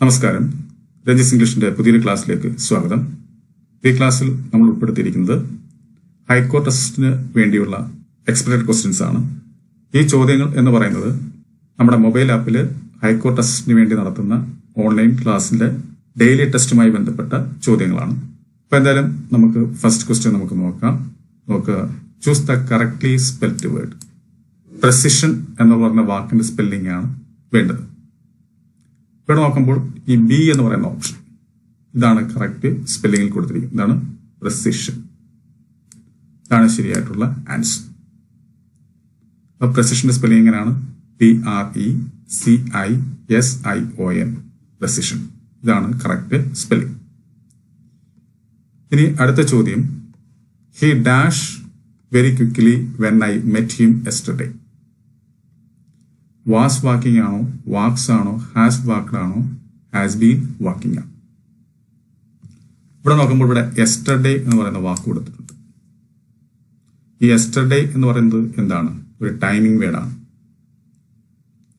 നമസ്കാരം. രഞ്ജിസ് ഇംഗ്ലീഷിന്റെ പുതിയൊരു ക്ലാസ്സിലേക്ക് സ്വാഗതം. ഈ ക്ലാസ്സിൽ നമ്മൾ ഉൾപ്പെടുത്തിയിരിക്കുന്നത് ഹൈക്കോർട്ട് അസിസ്റ്റിന് വേണ്ടിയുള്ള എക്സ്പെക്ടഡ് ക്വസ്റ്റ്യൻസ് ആണ്. ഈ ചോദ്യങ്ങൾ എന്ന് പറയുന്നത് നമ്മുടെ മൊബൈൽ ആപ്പിൽ ഹൈക്കോർട്ട് അസിസ്റ്റിന് വേണ്ടി നടത്തുന്ന ഓൺലൈൻ ക്ലാസ്സിന്റെ ഡെയിലി ടെസ്റ്റുമായി ബന്ധപ്പെട്ട ചോദ്യങ്ങളാണ്. അപ്പൊ എന്തായാലും നമുക്ക് ഫസ്റ്റ് ക്വസ്റ്റ്യൻ നമുക്ക് നോക്കാം. നോക്കുക choose the correctly spelled word precision എന്ന് പറഞ്ഞ വാക്കിന്റെ സ്പെല്ലിംഗ് ആണ് വേണ്ടത്. ഇവിടെ നോക്കുമ്പോൾ ഈ ബി എന്ന് പറയുന്ന ഓപ്ഷൻ ഇതാണ് കറക്റ്റ് സ്പെല്ലിങ്ങിൽ കൊടുത്തിരിക്കുന്നത്. ഇതാണ് പ്രസിഷൻ ഇതാണ് ശരിയായിട്ടുള്ള ആൻസർ അപ്പൊ പ്രസിഷന്റെ സ്പെല്ലിംഗ് എങ്ങനെയാണ്? P R E C I S I O N precision ഇതാണ് കറക്റ്റ് സ്പെല്ലിംഗ് ഇനി അടുത്ത ചോദ്യം. He dash very quickly when I met him yesterday was walking ആണോ വാക്സ് ആണോ ഹാസ് വാക്ഡ് ആണോ ഹാസ് ബീൻ വാക്കിംഗ് ആണ്. ഇവിടെ നോക്കുമ്പോൾ ഇവിടെ എസ്റ്റർഡേ എന്ന് പറയുന്ന വാക്ക് കൊടുത്തിട്ടുണ്ട്. ഈ എസ്റ്റർഡേ എന്ന് പറയുന്നത് എന്താണ്? ഒരു ടൈമിംഗ് വേർഡാണ്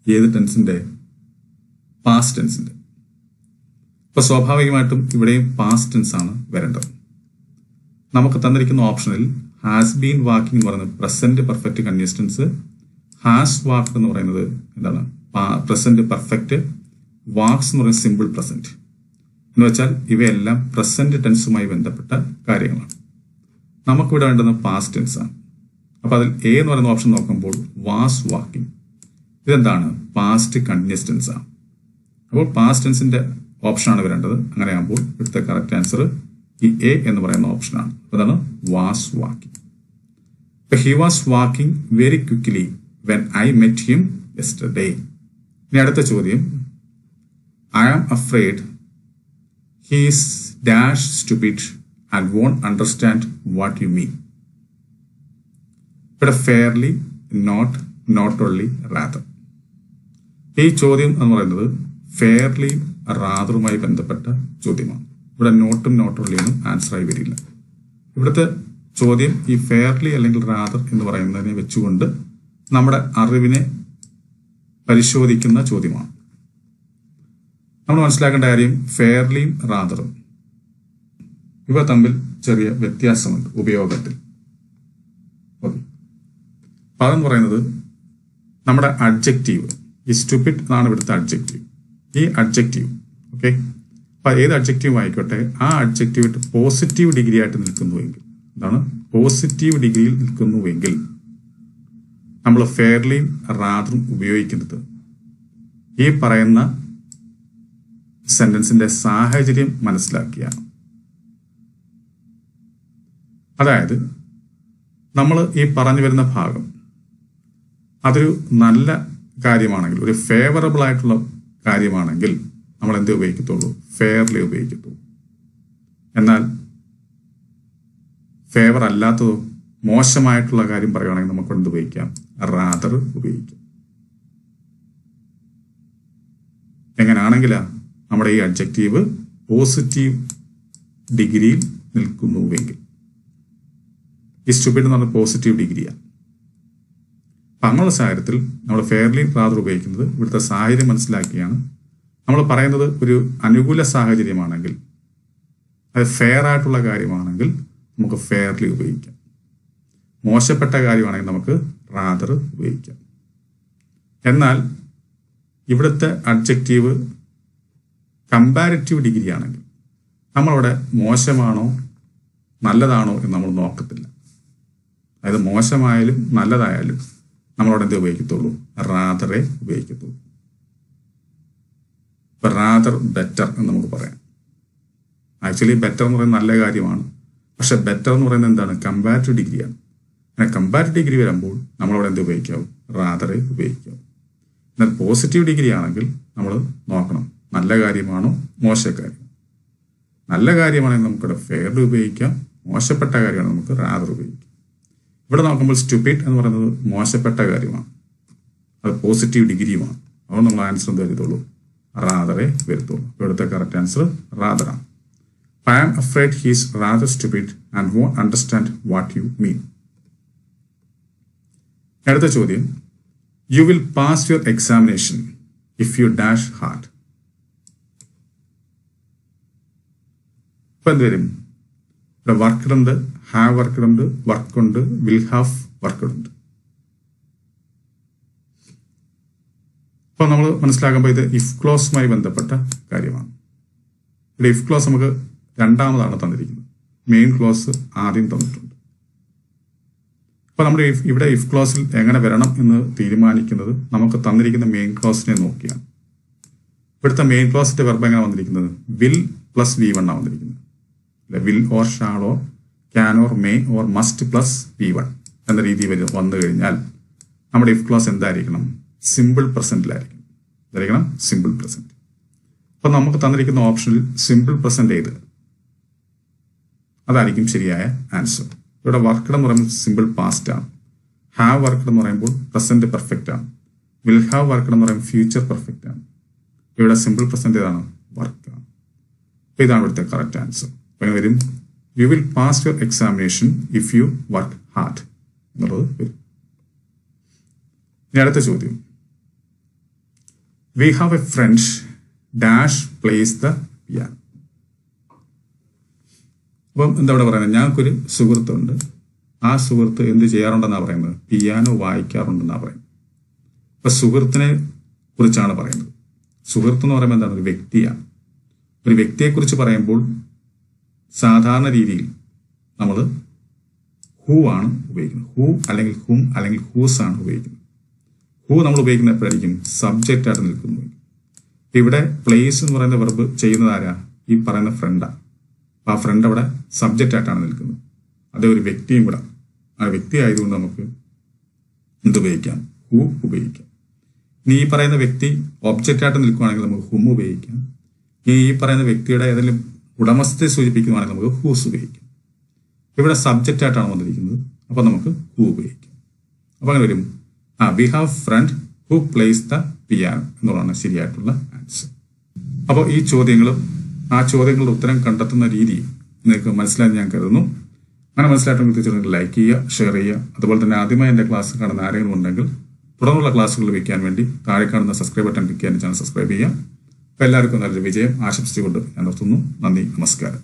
ഏത് ടെൻസിന്റെ പാസ്റ്റ് ടെൻസിന്റെ ഇപ്പൊ സ്വാഭാവികമായിട്ടും ഇവിടെയും പാസ്റ്റ് ടെൻസ് ആണ് വരേണ്ടത്. നമുക്ക് തന്നിരിക്കുന്ന ഓപ്ഷനിൽ ഹാസ് ബീൻ വാക്കിംഗ് എന്ന് പറയുന്നത് present perfect continuous tense walk എന്ന് പറയുന്നത് എന്താണ്? പ്രസന്റ് പെർഫെക്റ്റ് വാക്സ് എന്ന് പറയുന്നത് സിമ്പിൾ പ്രസന്റ് എന്ന് വെച്ചാൽ ഇവയെല്ലാം പ്രസന്റ് ടെൻസുമായി ബന്ധപ്പെട്ട കാര്യങ്ങളാണ്. നമുക്കിവിടെ വേണ്ടുന്ന പാസ്റ്റ് ടെൻസ് ആണ്. അപ്പൊ അതിൽ എ എന്ന് പറയുന്ന ഓപ്ഷൻ നോക്കുമ്പോൾ വാസ് വാക്കിംഗ് ഇതെന്താണ്? പാസ്റ്റ് കണ്ടിന്യൂസ് ടെൻസ് ആണ്. അപ്പോൾ പാസ്റ്റ് ടെൻസിന്റെ ഓപ്ഷനാണ് വരേണ്ടത്. അങ്ങനെയാകുമ്പോൾ ഇവിടുത്തെ കറക്റ്റ് ആൻസർ ഈ എ എന്ന് പറയുന്ന ഓപ്ഷനാണ് അതാണ് was walking he was walking very quickly when I met him yesterday ഇനി അടുത്ത ചോദ്യം. I am afraid he's dash stupid and won't understand what you mean ഇവിടെ fairly not not only rather ഈ ചോദ്യം എന്ന് പറയുന്നത് ഫെയർലി റാദറുമായി ബന്ധപ്പെട്ട ചോദ്യമാണ്. ഇവിടെ നോട്ടും നോട്ട് ഓൺലിയൊന്നും ആൻസർ ആയി വരില്ല. ഇവിടുത്തെ ചോദ്യം ഈ ഫെയർലി അല്ലെങ്കിൽ റാദർ എന്ന് പറയുന്നതിനെ വെച്ചുകൊണ്ട് നമ്മുടെ അറിവിനെ പരിശോധിക്കുന്ന ചോദ്യമാണ്. നമ്മൾ മനസ്സിലാക്കേണ്ട കാര്യം ഫെയർലിയും റാദറും. ഇവ തമ്മിൽ ചെറിയ വ്യത്യാസമുണ്ട് ഉപയോഗത്തിൽ. പദം പറയുന്നത് നമ്മുടെ അഡ്ജക്റ്റീവ് ഈ സ്റ്റുപ്പിഡ് എന്നാണ് ഇവിടുത്തെ അഡ്ജക്റ്റീവ് ഈ അഡ്ജക്റ്റീവ് ഓക്കെ? അപ്പൊ ഏത് അഡ്ജക്റ്റീവ് ആയിക്കോട്ടെ ആ അഡ്ജക്റ്റീവ് പോസിറ്റീവ് ഡിഗ്രി ആയിട്ട് നിൽക്കുന്നുവെങ്കിൽ എന്താണ്? പോസിറ്റീവ് ഡിഗ്രിയിൽ നിൽക്കുന്നുവെങ്കിൽ നമ്മൾ ഫെയർലിയും റാദറും ഉപയോഗിക്കുന്നത്. ഈ പറയുന്ന സെന്റൻസിന്റെ സാഹചര്യം മനസ്സിലാക്കിയാണ് അതായത് നമ്മൾ ഈ പറഞ്ഞു വരുന്ന ഭാഗം അതൊരു നല്ല കാര്യമാണെങ്കിൽ ഒരു ഫേവറബിൾ ആയിട്ടുള്ള കാര്യമാണെങ്കിൽ നമ്മൾ എന്ത് ഉപയോഗിക്കത്തുള്ളൂ? ഫെയർലി ഉപയോഗിക്കത്തുള്ളൂ. എന്നാൽ ഫേവർ അല്ലാത്തതോ മോശമായിട്ടുള്ള കാര്യം പറയുകയാണെങ്കിൽ നമുക്ക് എന്ത് ഉപയോഗിക്കാം. റാദർ ഉപയോഗിക്കാം. എങ്ങനെയാണെങ്കിലാ നമ്മുടെ ഈ അഡ്ജക്റ്റീവ് പോസിറ്റീവ് ഡിഗ്രിയിൽ നിൽക്കുന്നുവെങ്കിൽ ഈ സ്റ്റുപ്പിഡ് എന്ന് പറഞ്ഞ പോസിറ്റീവ് ഡിഗ്രിയാണ് അപ്പം അങ്ങനെയുള്ള സാഹചര്യത്തിൽ നമ്മൾ ഫെയർലി റാദർ ഉപയോഗിക്കുന്നത് ഇവിടുത്തെ സാഹചര്യം മനസ്സിലാക്കിയാണ്. നമ്മൾ പറയുന്നത് ഒരു അനുകൂല സാഹചര്യമാണെങ്കിൽ അത് ഫെയർ ആയിട്ടുള്ള കാര്യമാണെങ്കിൽ നമുക്ക് ഫെയർലി ഉപയോഗിക്കാം. മോശപ്പെട്ട കാര്യമാണെങ്കിൽ നമുക്ക് റാദർ ഉപയോഗിക്കാം. എന്നാൽ ഇവിടുത്തെ അഡ്ജക്റ്റീവ് കമ്പാരിറ്റീവ് ഡിഗ്രി ആണെങ്കിൽ നമ്മളവിടെ മോശമാണോ നല്ലതാണോ എന്ന് നമ്മൾ നോക്കത്തില്ല. അതായത് മോശമായാലും നല്ലതായാലും നമ്മളവിടെ എന്ത് ഉപയോഗിക്കത്തുള്ളൂ? റാദറെ ഉപയോഗിക്കത്തുള്ളൂ. ഇപ്പം റാദർ ബെറ്റർ എന്ന് നമുക്ക് പറയാം. ആക്ച്വലി ബെറ്റർ എന്ന് പറയുന്നത് നല്ല കാര്യമാണ്. പക്ഷെ ബെറ്റർ എന്ന് പറയുന്നത് എന്താണ്? കമ്പാരിറ്റീവ് ഡിഗ്രിയാണ് അങ്ങനെ കമ്പാരിറ്റീവ് ഡിഗ്രി വരുമ്പോൾ നമ്മളവിടെ എന്ത് ഉപയോഗിക്കാവും? റാദറെ ഉപയോഗിക്കാവും. എന്നാൽ പോസിറ്റീവ് ഡിഗ്രി ആണെങ്കിൽ നമ്മൾ നോക്കണം. നല്ല കാര്യമാണോ? മോശ കാര്യം. നല്ല കാര്യമാണെങ്കിൽ നമുക്കിവിടെ ഫെയർഡ് ഉപയോഗിക്കാം. മോശപ്പെട്ട കാര്യമാണ് നമുക്ക് റാദർ ഉപയോഗിക്കാം. ഇവിടെ നോക്കുമ്പോൾ സ്റ്റുപ്പിഡ് എന്ന് പറയുന്നത് മോശപ്പെട്ട കാര്യമാണ്. അത് പോസിറ്റീവ് ഡിഗ്രിയുമാണ് അതുകൊണ്ട് നമ്മൾ ആൻസർ എന്ത് വരുത്തുള്ളൂ റാദറെ വരുത്തുള്ളൂ. ഇവിടുത്തെ correct answer റാദറാണ് I am afraid he's rather stupid and won't understand what you mean അടുത്ത ചോദ്യം. You will pass your examination if you dash hard ഇപ്പം എന്തുവരും ഇവിടെ വർക്ക് വർക്കഡുണ്ട് ഹാവ് വർക്കഡുണ്ട് വർക്കുണ്ട് വിൽ ഹാവ് വർക്കഡുണ്ട് അപ്പോൾ നമ്മൾ മനസ്സിലാക്കുമ്പോൾ ഇത് ഇഫ് ക്ലോസുമായി ബന്ധപ്പെട്ട കാര്യമാണ്. ഇവിടെ ഇഫ് ക്ലോസ് നമുക്ക് രണ്ടാമതാണ് തന്നിരിക്കുന്നത്. മെയിൻ ക്ലോസ് ആദ്യം തന്നിട്ടുണ്ട്. അപ്പൊ നമ്മുടെ ഇവിടെ ഇഫ് ക്ലോസിൽ എങ്ങനെ വരണം എന്ന് തീരുമാനിക്കുന്നത് നമുക്ക് തന്നിരിക്കുന്ന മെയിൻ ക്ലോസിനെ നോക്കിയാണ്. ഇവിടുത്തെ മെയിൻ ക്ലോസിന്റെ വെർബ് എങ്ങനെ വന്നിരിക്കുന്നത്? വിൽ പ്ലസ് വി വൺ ആണ് വന്നിരിക്കുന്നത്. Will or shall or can or may or must plus V one എന്ന രീതി വന്നു കഴിഞ്ഞാൽ നമ്മുടെ ഇഫ് ക്ലോസ് എന്തായിരിക്കണം? സിമ്പിൾ പ്രസന്റിലായിരിക്കണം എന്തായിരിക്കണം? സിമ്പിൾ പ്രസന്റ് അപ്പൊ നമുക്ക് തന്നിരിക്കുന്ന ഓപ്ഷനിൽ സിമ്പിൾ പ്രസന്റ് ചെയ്ത് അതായിരിക്കും ശരിയായ ആൻസർ ഇവിടെ വർക്കഡ് എന്ന് പറയുമ്പോൾ സിമ്പിൾ പാസ്റ്റ് ആണ്. ഹാവ് വർക്കഡ് എന്ന് പറയുമ്പോൾ പ്രസന്റ് പെർഫെക്റ്റ് ആണ്. വിൽ ഹാവ് വർക്കഡ് എന്ന് പറയുമ്പോൾ ഫ്യൂച്ചർ പെർഫെക്റ്റ് ആണ്. ഇവിടെ സിമ്പിൾ പ്രസന്റ് ഏതാണ്? വർക്ക് ആണ്. അപ്പൊ ഇതാണ് ഇവിടുത്തെ കറക്റ്റ് ആൻസർ അപ്പൊ വരും. You will pass your examination if you work hard എന്നുള്ളത് വരും. ഇനി അടുത്ത ചോദ്യം. We have a friend dash plays the piano അപ്പം എന്താ ഇവിടെ പറയുന്നത്? ഞങ്ങൾക്കൊരു സുഹൃത്തുണ്ട്. ആ സുഹൃത്ത് എന്ത് ചെയ്യാറുണ്ടെന്നാണ് പറയുന്നത്? പിയാനോ വായിക്കാറുണ്ടെന്നാണ് പറയുന്നത്. ഇപ്പൊ സുഹൃത്തിനെ കുറിച്ചാണ് പറയുന്നത്. സുഹൃത്ത് എന്ന് പറയുമ്പോൾ എന്താണ്? ഒരു വ്യക്തിയാണ്. ഒരു വ്യക്തിയെക്കുറിച്ച് പറയുമ്പോൾ സാധാരണ രീതിയിൽ നമ്മൾ ഹൂ ആണ് ഉപയോഗിക്കുന്നത്. ഹൂ അല്ലെങ്കിൽ ഹും അല്ലെങ്കിൽ ഹൂസ് ആണ് ഉപയോഗിക്കുന്നത്. ഹൂ നമ്മൾ ഉപയോഗിക്കുന്ന എപ്പോഴായിരിക്കും? സബ്ജക്റ്റ് ആയിട്ട് നിൽക്കുന്നു. ഇവിടെ പ്ലേസ് എന്ന് പറയുന്ന വെർബ് ചെയ്യുന്നത് ആരാ? ഈ പറയുന്ന ഫ്രണ്ടാണ് ആ ഫ്രണ്ട് അവിടെ സബ്ജക്റ്റ് ആയിട്ടാണ് നിൽക്കുന്നത്. അതേ ഒരു വ്യക്തിയും കൂടെ. ആ വ്യക്തി ആയതുകൊണ്ട് നമുക്ക് എന്ത് ഉപയോഗിക്കാം? ഹു ഉപയോഗിക്കാം. ഇനി ഈ പറയുന്ന വ്യക്തി ഒബ്ജക്റ്റ് ആയിട്ട് നിൽക്കുകയാണെങ്കിൽ നമുക്ക് ഹും ഉപയോഗിക്കാം. ഇനി ഈ പറയുന്ന വ്യക്തിയുടെ ഏതെങ്കിലും ഉടമസ്ഥത്തെ സൂചിപ്പിക്കുകയാണെങ്കിൽ നമുക്ക് ഹൂസ് ഉപയോഗിക്കാം. ഇവിടെ സബ്ജക്റ്റ് ആയിട്ടാണ് വന്നിരിക്കുന്നത്. അപ്പോൾ നമുക്ക് ഹു ഉപയോഗിക്കാം. അപ്പോൾ അങ്ങനെ വരും. ആ we have friend who plays the piano എന്നുള്ളതാണ് ശരിയായിട്ടുള്ള ആൻസർ അപ്പോൾ ഈ ചോദ്യങ്ങളും ആ ചോദ്യങ്ങളുടെ ഉത്തരം കണ്ടെത്തുന്ന രീതി നിങ്ങൾക്ക് മനസ്സിലായി ഞാൻ കരുതുന്നു. അങ്ങനെ മനസ്സിലായിട്ടുണ്ടെങ്കിൽ തീർച്ചയായിട്ടും ലൈക്ക് ചെയ്യുക ഷെയർ ചെയ്യുക. അതുപോലെ തന്നെ ആദ്യമായി എന്റെ ക്ലാസ് കാണുന്ന ആരെങ്കിലും ഉണ്ടെങ്കിൽ തുടർന്നുള്ള ക്ലാസ്സുകൾ വയ്ക്കാൻ വേണ്ടി താഴെ കാണുന്ന സബ്സ്ക്രൈബ് ബട്ടൺ ചെയ്യാൻ ചാനൽ സബ്സ്ക്രൈബ് ചെയ്യാം അപ്പോൾ എല്ലാവർക്കും നല്ലൊരു വിജയം ആശംസിച്ചുകൊണ്ട് ഞാൻ നിർത്തുന്നു. നന്ദി നമസ്കാരം.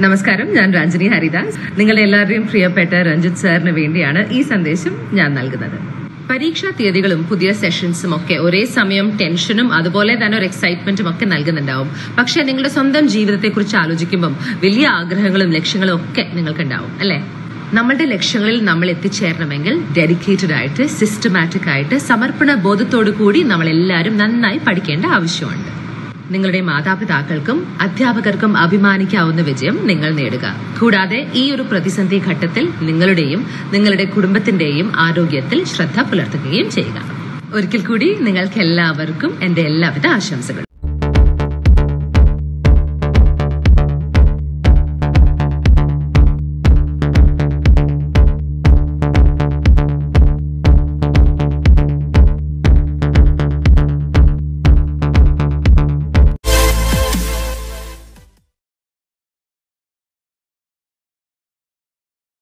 നമസ്കാരം ഞാൻ രാഞ്ജനി ഹരിദാസ്. നിങ്ങളുടെ എല്ലാവരുടെയും പ്രിയപ്പെട്ട രഞ്ജിത് സാറിന് വേണ്ടിയാണ് ഈ സന്ദേശം ഞാൻ നൽകുന്നത്. പരീക്ഷാ തീയതികളും പുതിയ സെഷൻസും ഒക്കെ ഒരേ സമയം ടെൻഷനും അതുപോലെ തന്നെ ഒരു എക്സൈറ്റ്മെന്റും ഒക്കെ നൽകുന്നുണ്ടാവും. പക്ഷെ നിങ്ങളുടെ സ്വന്തം ജീവിതത്തെക്കുറിച്ച് ആലോചിക്കുമ്പം വലിയ ആഗ്രഹങ്ങളും ലക്ഷ്യങ്ങളും ഒക്കെ നിങ്ങൾക്കുണ്ടാവും അല്ലേ? നമ്മളുടെ ലക്ഷ്യങ്ങളിൽ നമ്മൾ എത്തിച്ചേരണമെങ്കിൽ ഡെഡിക്കേറ്റഡ് ആയിട്ട് സിസ്റ്റമാറ്റിക് ആയിട്ട് സമർപ്പണ ബോധത്തോടു കൂടി നമ്മളെല്ലാവരും നന്നായി പഠിക്കേണ്ട ആവശ്യമുണ്ട്. നിങ്ങളുടെ മാതാപിതാക്കൾക്കും അധ്യാപകർക്കും അഭിമാനിക്കാവുന്ന വിജയം നിങ്ങൾ നേടുക. കൂടാതെ ഈ ഒരു പ്രതിസന്ധി ഘട്ടത്തിൽ നിങ്ങളുടെയും നിങ്ങളുടെ കുടുംബത്തിന്റെയും ആരോഗ്യത്തിൽ ശ്രദ്ധ പുലർത്തുകയും ചെയ്യുക. ഒരിക്കൽ കൂടി നിങ്ങൾക്ക് എല്ലാവർക്കും എന്റെ എല്ലാവിധ ആശംസകളും.